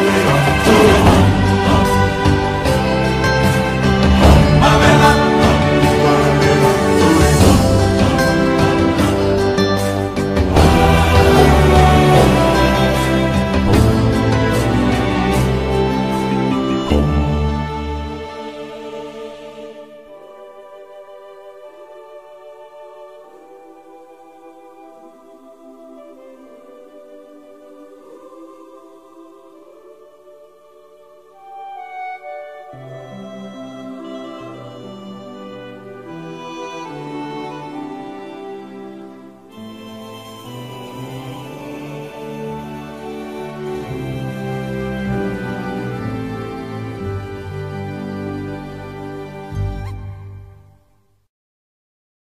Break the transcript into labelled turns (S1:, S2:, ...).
S1: do it all.